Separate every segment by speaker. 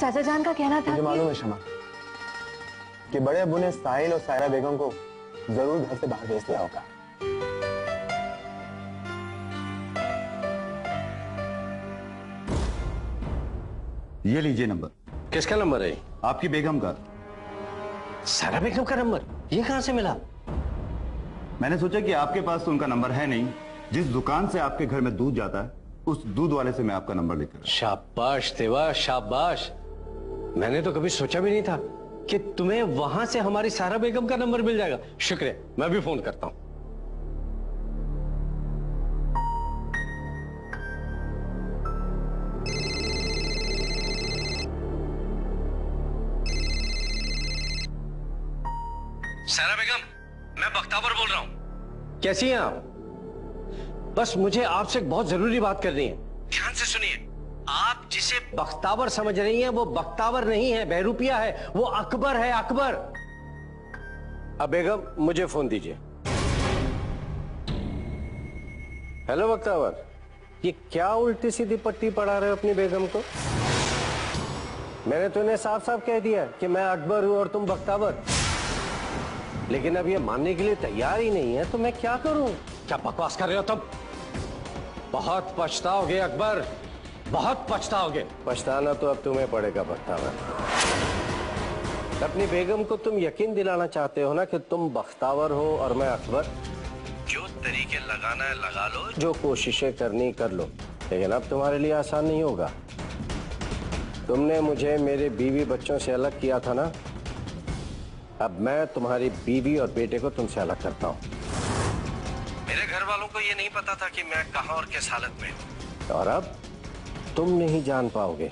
Speaker 1: चाचा जान का कहना था
Speaker 2: मुझे मालूम है शमा कि बड़े अबू ने साहिल और सायरा बेगम को ज़रूर घर से बाहर भेज दिया होगा।
Speaker 3: ये लीजिए नंबर।
Speaker 4: किसका नंबर है?
Speaker 3: आपकी बेगम का।
Speaker 4: सारा बेगम का नंबर? ये कहाँ से मिला?
Speaker 3: मैंने सोचा कि आपके पास तो उनका नंबर है नहीं। जिस दुकान से आपके घर में दूध जाता है उस दूध वाले से मैं आपका नंबर लेकर
Speaker 4: शाबाश देवा शाबाश। मैंने तो कभी सोचा भी नहीं था कि तुम्हें वहाँ से हमारी सारा बेगम का नंबर मिल जाएगा। शुक्रिया मैं भी फ़ोन करता हूँ। सारा बेगम मैं बख्तावर बोल रहा हूँ। कैसी हैं आप? बस मुझे आपसे एक बहुत ज़रूरी बात करनी है। बख्तावर समझ रही हैं वो बख्तावर नहीं है बहरूपिया है वो अकबर है अकबर। अब बेगम मुझे फ़ोन दीजिए। हेलो बख्तावर। ये क्या उल्टी सीधी पट्टी पढ़ा रहे हो अपनी बेगम को? मैंने तो इन्हें साफ़ साफ़ कह दिया कि मैं अकबर हूँ और तुम बख्तावर। लेकिन अब ये मानने के लिए तैयार ही नहीं है तो मैं क्या करूँ? क्या बकवास कर रहे हो तुम? बहुत पछताओगे अकबर। बहुत पछताओगे। पछताना तो अब तुम्हें पड़ेगा बख्तावर अपनी बेगम को तुम यकीन दिलाना चाहते हो ना कि तुम बख्तावर हो और मैं अकबर? जो तरीके लगाना है लगा लो। जो कोशिशें करनी कर लो। लेकिन अब तुम्हारे लिए आसान नहीं होगा। तुमने मुझे मेरे बीवी बच्चों से अलग किया था ना? अब मैं तुम्हारी बीवी और बेटे को तुमसे अलग करता हूँ। मेरे घर वालों को ये नहीं पता था कि मैं कहा और किस हालत में हूँ। और अब? तुम नहीं जान पाओगे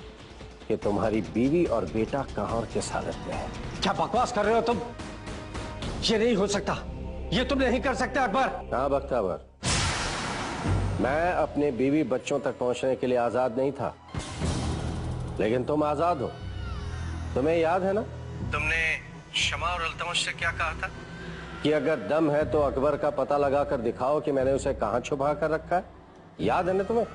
Speaker 4: कि तुम्हारी बीवी और बेटा कहाँ और किस हालत में है। क्या बकवास कर रहे हो तुम? ये नहीं हो सकता। ये तुम नहीं कर सकते अकबर। हाँ बख्तावर मैं अपने बीवी बच्चों तक पहुँचने के लिए आज़ाद नहीं था। लेकिन तुम आज़ाद हो। तुम्हें याद है ना? तुमने शमा और अल्तमश से क्या कहा था? कि अगर दम है तो अकबर का पता लगाकर दिखाओ कि मैंने उसे कहाँ छुपा कर रखा है। याद है ना तुम्हें?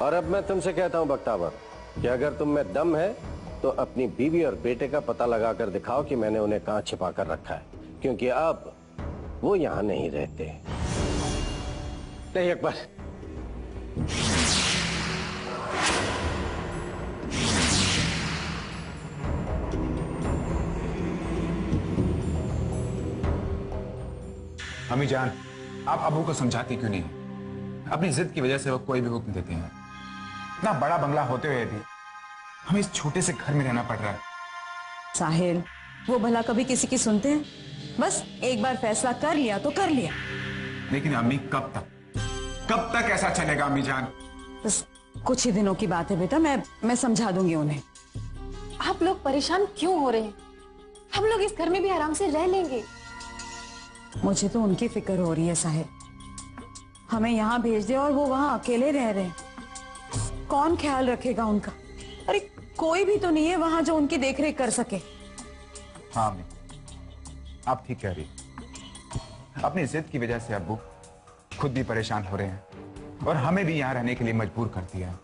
Speaker 4: और अब मैं तुमसे कहता हूँ, बख्तावर, कि अगर तुम में दम है तो अपनी बीवी और बेटे का पता लगाकर दिखाओ कि मैंने उन्हें कहाँ छिपा कर रखा है, क्योंकि अब वो यहाँ नहीं रहते। नहीं, अकबर।
Speaker 5: अम्मी जान आप अबू को समझाती क्यों नहीं? अपनी जिद की वजह से वो कोई भी हुक्म देते हैं। इतना बड़ा बंगला होते हुए भी हमें इस छोटे से घर में रहना पड़ रहा है।
Speaker 6: साहिल वो भला कभी किसी की सुनते हैं? बस एक बार फैसला कर लिया तो कर लिया।
Speaker 5: लेकिन अम्मी कब तक? कब तक ऐसा चलेगा अम्मी जान?
Speaker 6: बस कुछ ही दिनों की बात है बेटा मैं मैं समझा दूँगी उन्हें।
Speaker 1: आप लोग परेशान क्यों हो रहे हैं? हम लोग इस घर में भी आराम से रह लेंगे।
Speaker 6: मुझे तो उनकी फ़िक्र हो रही है साहिब हमें यहाँ भेज दे और वो वहाँ अकेले रह रहे हैं। कौन ख्याल रखेगा उनका? अरे कोई भी तो नहीं है वहाँ जो उनकी देखरेख कर सके।
Speaker 5: हाँ अम्मी। आप ठीक कह रही अपनी जिद की वजह से अब्बू खुद भी परेशान हो रहे हैं और हमें भी यहाँ रहने के लिए मजबूर कर दिया है।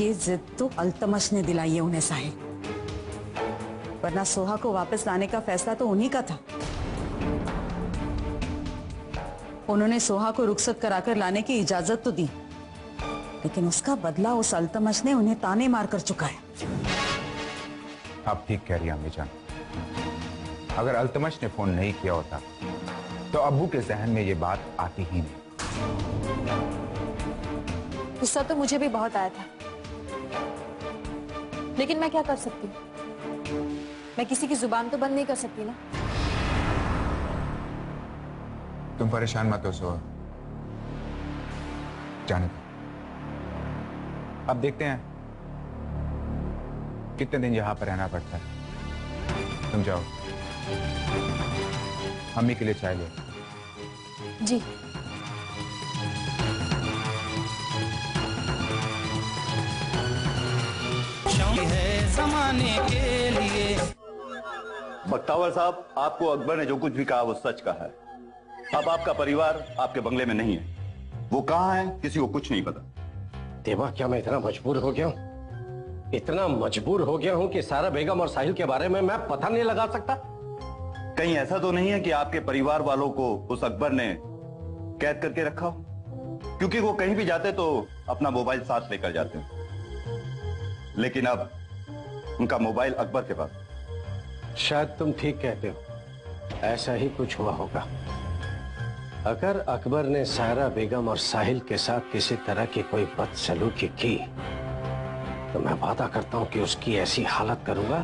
Speaker 6: ये जिद तो अल्तमश ने दिलाई है उन्हें साहिब वरना सोहा को वापस लाने का फैसला तो उन्हीं का था। उन्होंने सोहा को रुखसत कराकर लाने की इजाज़त तो दी। लेकिन उसका बदला उस अल्तमश ने उन्हें ताने मार कर चुका है।
Speaker 5: आप ठीक कह रही अम्मी जान। अगर अल्तमश ने फ़ोन नहीं किया होता तो अबू के जहन में ये बात आती ही नहीं।
Speaker 1: गुस्सा तो मुझे भी बहुत आया था। लेकिन मैं क्या कर सकती हूँ? मैं किसी की ज़ुबान तो बंद नहीं कर सकती ना।
Speaker 5: तुम परेशान मत हो सोहा जाने दो। अब देखते हैं कितने दिन यहाँ पर रहना पड़ता है। तुम जाओ। अम्मी के लिए चाय ले।
Speaker 1: जी।
Speaker 7: है जमाने के लिए।
Speaker 3: बख्तावर साहब आपको अकबर ने जो कुछ भी कहा वो सच कहा है। अब आपका परिवार आपके बंगले में नहीं है। वो कहाँ है किसी को कुछ नहीं पता।
Speaker 4: देवा क्या मैं इतना मजबूर हो गया हूँ? इतना मजबूर हो गया हूँ कि सारा बेगम और साहिल के बारे में मैं पता नहीं लगा सकता।
Speaker 3: कहीं ऐसा तो नहीं है कि आपके परिवार वालों को उस अकबर ने कैद करके रखा हो? क्योंकि वो कहीं भी जाते तो अपना मोबाइल साथ लेकर जाते हैं। लेकिन अब उनका मोबाइल अकबर के पास।
Speaker 4: शायद तुम ठीक कहते हो। ऐसा ही कुछ हुआ होगा। अगर अकबर ने सायरा बेगम और साहिल के साथ किसी तरह की कोई बदसलूकी की तो मैं वादा करता हूँ कि उसकी ऐसी हालत करूँगा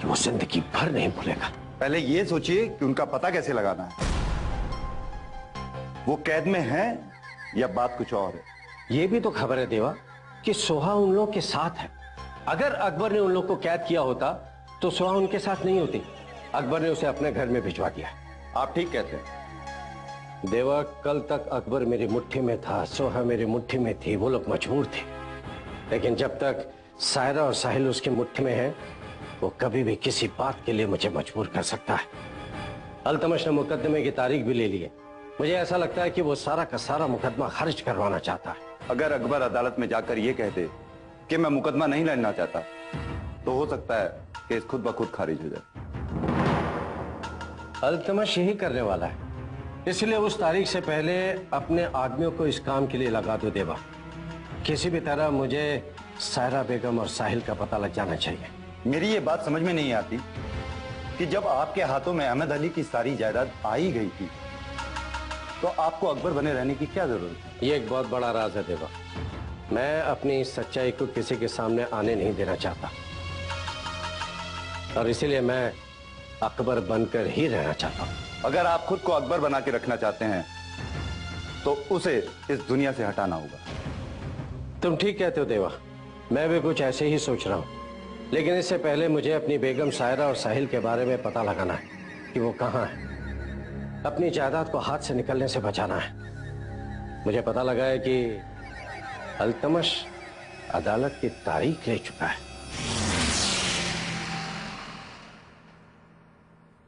Speaker 4: कि वो ज़िंदगी भर नहीं भूलेगा।
Speaker 3: पहले ये सोचिए कि उनका पता कैसे लगाना है। वो कैद में है या बात कुछ और है?
Speaker 4: ये भी तो खबर है देवा कि सोहा उन लोग के साथ है। अगर अकबर ने उन लोग को कैद किया होता तो सोहा उनके साथ नहीं होती। अकबर ने उसे अपने घर में भिजवा दिया।
Speaker 3: आप ठीक कहते हैं।
Speaker 4: देवा कल तक अकबर मेरी मुट्ठी में था सोहा मेरी मुट्ठी में थी वो लोग मजबूर थे। लेकिन जब तक सायरा और साहिल उसकी मुट्ठी में है वो कभी भी किसी बात के लिए मुझे मजबूर कर सकता है। अलतमश ने मुकदमे की तारीख भी ले ली है। मुझे ऐसा लगता है कि वो सारा का सारा मुकदमा खारिज करवाना चाहता है।
Speaker 3: अगर अकबर अदालत में जाकर ये कहते कि मैं मुकदमा नहीं लड़ना चाहता तो हो सकता है केस खुद ब खुद खारिज हो जाए।
Speaker 4: अलतमश यही करने वाला है। इसलिए उस तारीख से पहले अपने आदमियों को इस काम के लिए लगा दो देवा। किसी भी तरह मुझे सायरा बेगम और साहिल का पता लग जाना चाहिए।
Speaker 3: मेरी ये बात समझ में नहीं आती कि जब आपके हाथों में अहमद अली की सारी जायदाद आई गई थी तो आपको अकबर बने रहने की क्या ज़रूरत है
Speaker 4: ये एक बहुत बड़ा राज है देवा। मैं अपनी सच्चाई को किसी के सामने आने नहीं देना चाहता। और इसीलिए मैं अकबर बनकर ही रहना चाहता हूँ।
Speaker 3: अगर आप खुद को अकबर बना के रखना चाहते हैं तो उसे इस दुनिया से हटाना होगा।
Speaker 4: तुम ठीक कहते हो, देवा। मैं भी कुछ ऐसे ही सोच रहा हूँ। लेकिन इससे पहले मुझे अपनी बेगम सायरा और साहिल के बारे में पता लगाना है कि वो कहाँ है। अपनी जायदाद को हाथ से निकलने से बचाना है। मुझे पता लगा है कि अलतमश अदालत की तारीख ले चुका है।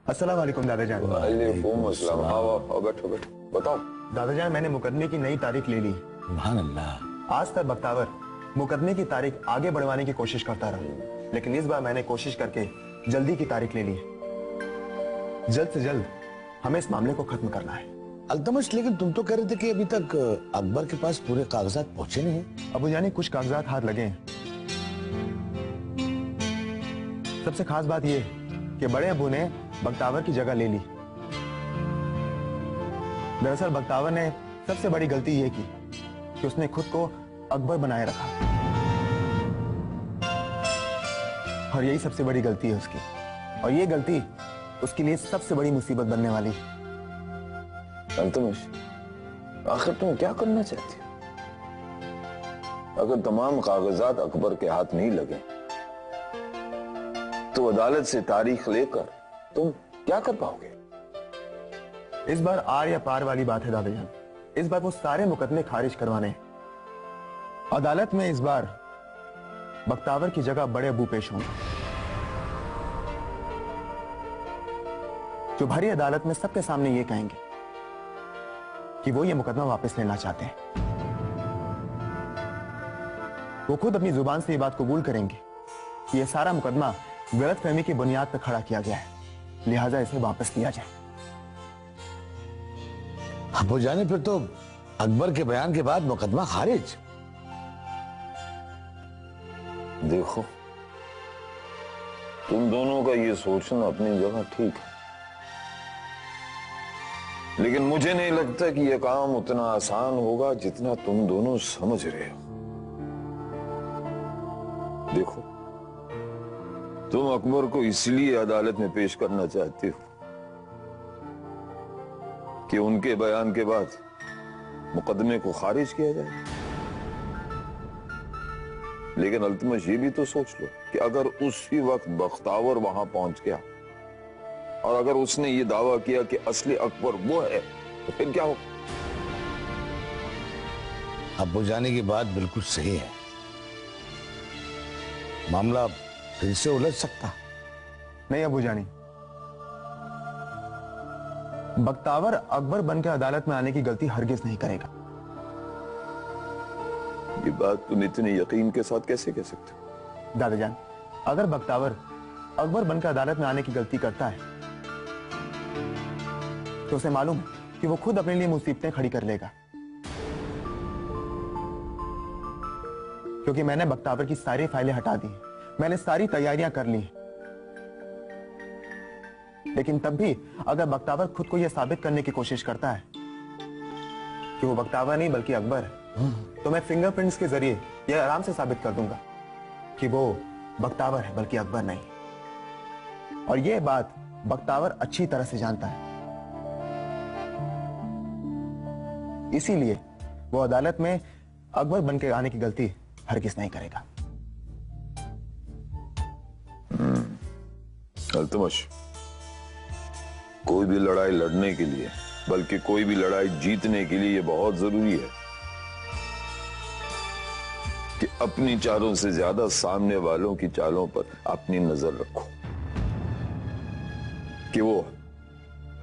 Speaker 2: अस्सलाम वालेकुम दादाजान
Speaker 8: वालेकुम अस्सलाम आओ बैठो बैठो। बताओ।
Speaker 2: दादाजान मैंने मुकदमे की नई तारीख ले ली।
Speaker 8: सुभान अल्लाह
Speaker 2: आज तक बख्तावर। मुकदमे की तारीख आगे बढ़वाने की कोशिश करता रहा। लेकिन इस बार मैंने कोशिश करके जल्दी की तारीख ले ली। जल्द से जल्द हमें इस मामले को खत्म करना है।
Speaker 8: अल्तमश लेकिन तुम तो कह रहे थे कि अभी तक अकबर के पास पूरे कागजात पहुँचे नहीं हैं।
Speaker 2: अबू जानी कुछ कागजात हाथ लगे हैं। सबसे खास बात यह कि बड़े अबू ने बख्तावर की जगह ले ली। दरअसल बख्तावर ने सबसे बड़ी गलती यह की कि उसने खुद को अकबर बनाए रखा। और यही सबसे बड़ी गलती है उसकी। और ये गलती उसके लिए सबसे बड़ी मुसीबत बनने वाली है।
Speaker 9: आखिर तुम क्या करना चाहती हो? अगर तमाम कागजात अकबर के हाथ नहीं लगे तो अदालत से तारीख लेकर तुम क्या कर पाओगे?
Speaker 2: इस बार आर या पार वाली बात है दादाजान इस बार वो सारे मुकदमे खारिज करवाने। अदालत में इस बार बख्तावर की जगह बड़े अबू पेश होंगे। जो भरी अदालत में सबके सामने ये कहेंगे कि वो ये मुकदमा वापस लेना चाहते हैं। वो खुद अपनी ज़ुबान से ये बात कबूल करेंगे कि ये सारा मुकदमा गलतफहमी की बुनियाद पर खड़ा किया गया है। लिहाजा इसे वापस लिया जाए।
Speaker 8: अबू जाने फिर तो अकबर के बयान के बाद मुकदमा खारिज।
Speaker 9: देखो तुम दोनों का ये सोचना अपनी जगह ठीक है। लेकिन मुझे नहीं लगता कि यह काम उतना आसान होगा जितना तुम दोनों समझ रहे हो। देखो तुम अकबर को इसलिए अदालत में पेश करना चाहते हो कि उनके बयान के बाद मुकदमे को खारिज किया जाए। लेकिन अल्तमश ये भी तो सोच लो कि अगर उसी वक्त बख्तावर वहाँ पहुँच गया और अगर उसने ये दावा किया कि असली अकबर वो है तो फिर क्या हो
Speaker 8: अबू जाने की बात बिल्कुल सही है। मामला फिर से उलझ सकता।
Speaker 2: नहीं अबू जानी। बख्तावर अकबर बनकर अदालत में आने की गलती हरगिज नहीं करेगा।
Speaker 9: ये बात तुम इतने यकीन के साथ कैसे कह सकते हो?
Speaker 2: दादाजान अगर बख्तावर अकबर बनकर अदालत में आने की गलती करता है तो उसे मालूम कि वो खुद अपने लिए मुसीबतें खड़ी कर लेगा। क्योंकि मैंने बख्तावर की सारी फाइलें हटा दी मैंने सारी तैयारियाँ कर ली। लेकिन तब भी अगर बख्तावर खुद को यह साबित करने की कोशिश करता है कि वो बख्तावर नहीं, बल्कि अकबर तो मैं फिंगरप्रिंट्स के ज़रिए यह आराम से साबित कर दूँगा कि वो बख्तावर है, बल्कि अकबर नहीं। और यह बात बख्तावर अच्छी तरह से जानता है। इसीलिए वो अदालत में अकबर बन के आने की गलती हरगिज नहीं करेगा।
Speaker 9: अल्तमश कोई भी लड़ाई लड़ने के लिए, बल्कि कोई भी लड़ाई जीतने के लिए ये बहुत ज़रूरी है कि अपनी चालों से ज़्यादा सामने वालों की चालों पर अपनी नज़र रखो कि वो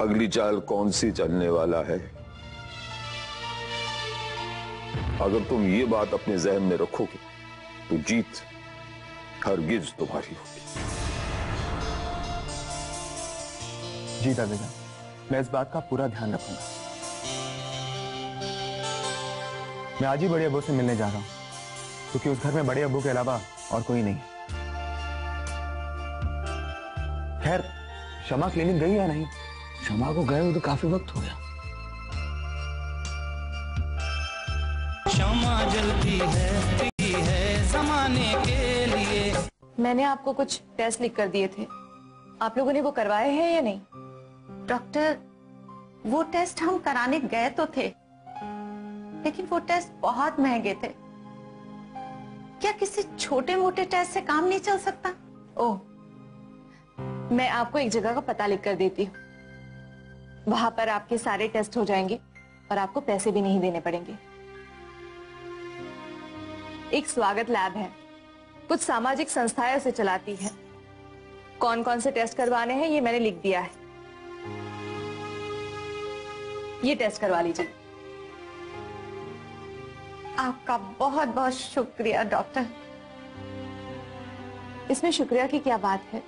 Speaker 9: अगली चाल कौन सी चलने वाला है। अगर तुम ये बात अपने जहन में रखोगे तो जीत हर हरगिज तुम्हारी होगी।
Speaker 2: जी दादाजान मैं इस बात का पूरा ध्यान रखूँगा। मैं आज ही बड़े अब्बू से मिलने जा रहा हूँ क्योंकि उस घर में बड़े अब्बू के अलावा और कोई नहीं। है खैर शमा क्लिनिक गई या नहीं?
Speaker 8: शमा को गए हुए तो काफ़ी वक्त हो गया।
Speaker 7: क्षमा जलती है है जमाने के लिए।
Speaker 1: मैंने आपको कुछ टेस्ट लिख कर दिए थे। आप लोगों ने वो करवाए हैं या नहीं?
Speaker 10: डॉक्टर, वो टेस्ट हम कराने गए तो थे, लेकिन वो टेस्ट बहुत महँगे थे। क्या किसी छोटे मोटे टेस्ट से काम नहीं चल सकता?
Speaker 1: ओह, मैं आपको एक जगह का पता लिख कर देती हूँ। वहाँ पर आपके सारे टेस्ट हो जाएँगे और आपको पैसे भी नहीं देने पड़ेंगे। एक स्वागत लैब है। कुछ सामाजिक संस्थाएँ उसे चलाती है। कौन कौन से टेस्ट करवाने हैं, ये मैंने लिख दिया है। ये टेस्ट करवा लीजिए।
Speaker 10: आपका बहुत बहुत शुक्रिया डॉक्टर
Speaker 1: इसमें शुक्रिया की क्या बात है?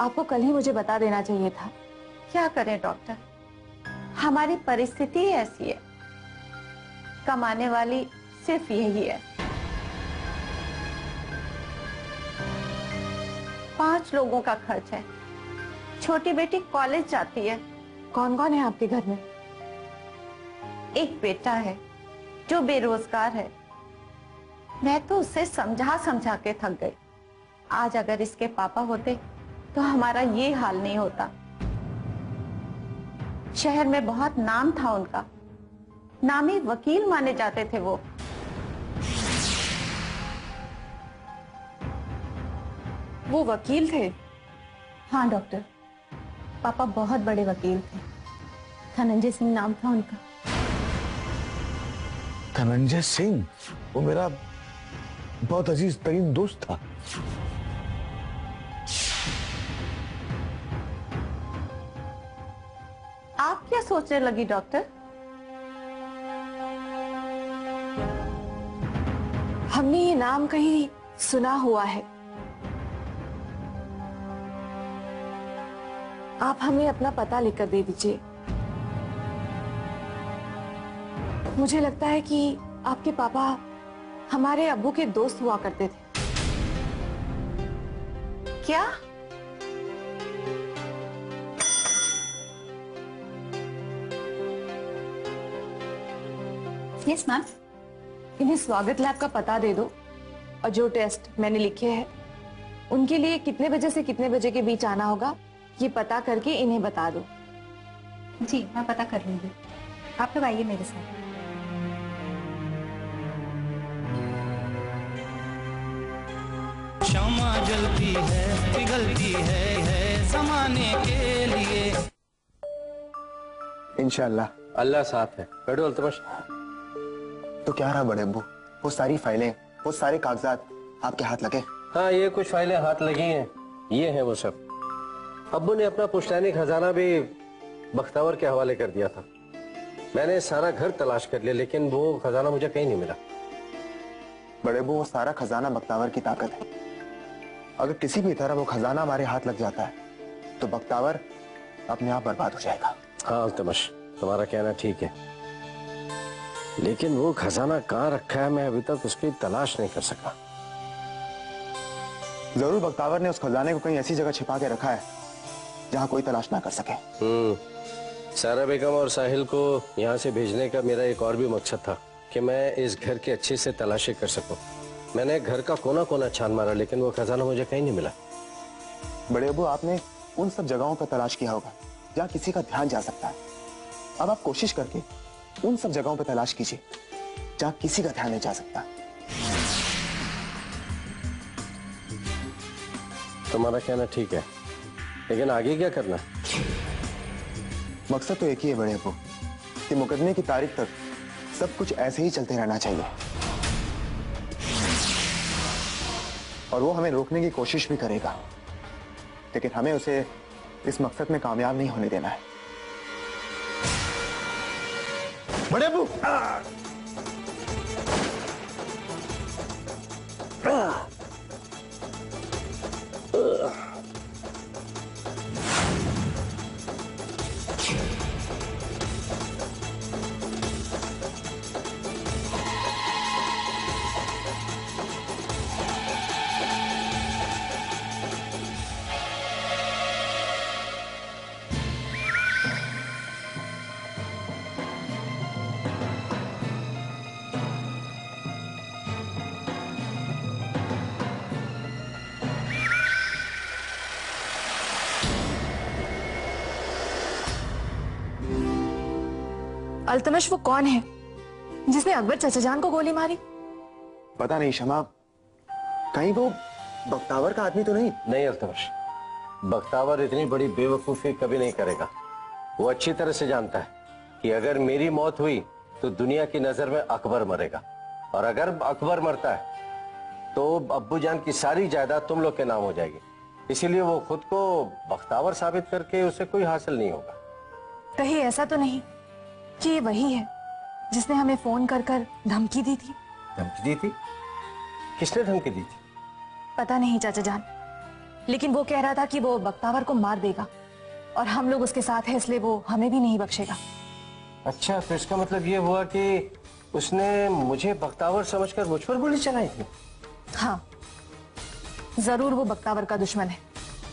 Speaker 1: आपको कल ही मुझे बता देना चाहिए था।
Speaker 10: क्या करें डॉक्टर हमारी परिस्थिति ऐसी है। कमाने वाली सिर्फ़ यही है। पाँच लोगों का खर्च है। छोटी बेटी कॉलेज जाती है।
Speaker 1: कौन कौन है आपके घर में?
Speaker 10: एक बेटा है जो बेरोजगार है। मैं तो उसे समझा समझा के थक गई। आज अगर इसके पापा होते तो हमारा ये हाल नहीं होता। शहर में बहुत नाम था उनका। नामी वकील माने जाते थे वो।
Speaker 1: वो वकील थे?
Speaker 10: हाँ डॉक्टर। पापा बहुत बड़े वकील थे। धनंजय सिंह नाम था उनका।
Speaker 8: धनंजय सिंह? वो मेरा बहुत अज़ीज़ तरीन दोस्त था।
Speaker 10: आप क्या सोचने लगी डॉक्टर?
Speaker 1: हमने ये नाम कहीं सुना हुआ है। आप हमें अपना पता लिखकर दे दीजिए। मुझे लगता है कि आपके पापा हमारे अबू के दोस्त हुआ करते थे।
Speaker 10: क्या?
Speaker 1: यस मैम इन्हें स्वागत लैब का पता दे दो और जो टेस्ट मैंने लिखे हैं उनके लिए कितने बजे से कितने बजे के बीच आना होगा ये पता करके इन्हें बता दो।
Speaker 10: जी मैं पता कर लूँगी। आप लोग आइए मेरे साथ।
Speaker 7: क्षमा जलती है पिघलती है है जमाने के लिए।
Speaker 2: इंशाल्लाह।
Speaker 4: अल्लाह साथ है। बैठो अल्तमश
Speaker 2: तो क्या रहा बड़े अब्बू? वो सारी फाइलें वो सारे कागजात आपके हाथ लगे?
Speaker 4: हाँ ये कुछ फाइलें हाथ लगी हैं। ये हैं वो सब। अब्बू ने अपना पुश्तैनी खजाना भी बख्तावर के हवाले कर दिया था। मैंने सारा घर तलाश कर लिया लेकिन वो खजाना मुझे कहीं नहीं मिला।
Speaker 2: बड़े अबू वो सारा खजाना बख्तावर की ताकत है। अगर किसी भी तरह वो खजाना हमारे हाथ लग जाता है तो बख्तावर अपने आप बर्बाद हो जाएगा।
Speaker 4: हाँ तमश तुम्हारा कहना ठीक है। लेकिन वो खजाना कहाँ रखा है मैं अभी तक उसकी तलाश नहीं कर सका।
Speaker 2: ज़रूर बख्तावर ने उस खजाने को कहीं ऐसी जगह छिपा के रखा है जहाँ कोई तलाश ना कर सके।
Speaker 4: हम्म सारा बेगम और साहिल को यहाँ से भेजने का मेरा एक और भी मकसद था कि मैं इस घर की अच्छे से तलाशी कर सकूँ। मैंने घर का कोना कोना छान मारा लेकिन वो खजाना मुझे कहीं नहीं मिला।
Speaker 2: बड़े अबू आपने उन सब जगहों पर तलाश किया होगा जहाँ किसी का ध्यान जा सकता है। अब आप कोशिश करके उन सब जगहों पर तलाश कीजिए जहाँ किसी का ध्यान नहीं जा सकता।
Speaker 4: तुम्हारा कहना ठीक है लेकिन आगे क्या करना?
Speaker 2: मकसद तो एक ही है बड़े अबू कि मुकदमे की तारीख तक सब कुछ ऐसे ही चलते रहना चाहिए। और वो हमें रोकने की कोशिश भी करेगा। लेकिन हमें उसे इस मकसद में कामयाब नहीं होने देना है। बड़े अबू!
Speaker 1: अल्तमश वो कौन है? जिसने अकबर चाचा जान को गोली मारी?
Speaker 2: पता नहीं शमा। कहीं वो बख्तावर का आदमी तो नहीं?
Speaker 4: नहीं अल्तमश। बख्तावर इतनी बड़ी बेवकूफ़ी कभी नहीं करेगा। वो अच्छी तरह से जानता है कि अगर मेरी मौत हुई तो दुनिया की नज़र में अकबर मरेगा। और अगर अकबर मरता है तो अब्बू जान की सारी जायदाद तुम लोग के नाम हो जाएगी। इसीलिए वो खुद को बख्तावर साबित करके उसे कोई हासिल नहीं होगा।
Speaker 1: कहीं ऐसा तो नहीं। कि ये वही है जिसने हमें फ़ोन कर कर धमकी दी थी।
Speaker 4: धमकी दी थी? किसने धमकी दी थी?
Speaker 1: पता नहीं चाचा जान लेकिन वो कह रहा था कि वो बख्तावर को मार देगा और हम लोग उसके साथ हैं इसलिए वो हमें भी नहीं बख्शेगा।
Speaker 4: अच्छा तो इसका मतलब ये हुआ कि उसने मुझे बख्तावर समझकर मुझ पर गोली चलाई थी?
Speaker 1: हाँ ज़रूर वो बख्तावर का दुश्मन है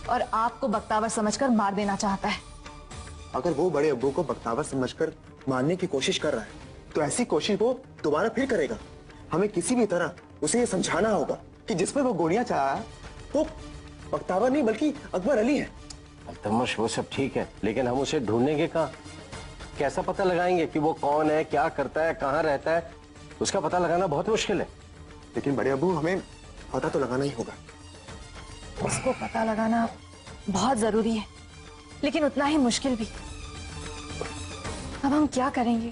Speaker 1: और आपको बख्तावर समझकर मार देना चाहता है।
Speaker 2: अगर वो बड़े अब्बू को बख्तावर समझकर मारने की कोशिश कर रहा है। तो ऐसी कोशिश वो दोबारा फिर करेगा। हमें किसी भी तरह उसे ये समझाना होगा कि जिस पर वो गोलियाँ चला है वो बख्तावर नहीं बल्कि अकबर अली है।
Speaker 4: अल्तमश वो सब ठीक है लेकिन हम उसे ढूंढेंगे कहाँ? कैसा पता लगाएँगे कि वो कौन है क्या करता है कहाँ रहता है? उसका पता लगाना बहुत मुश्किल है।
Speaker 2: लेकिन बड़े अब्बू हमें पता तो लगाना ही होगा।
Speaker 1: उसको पता लगाना बहुत ज़रूरी है लेकिन उतना ही मुश्किल भी। अब हम क्या करेंगे?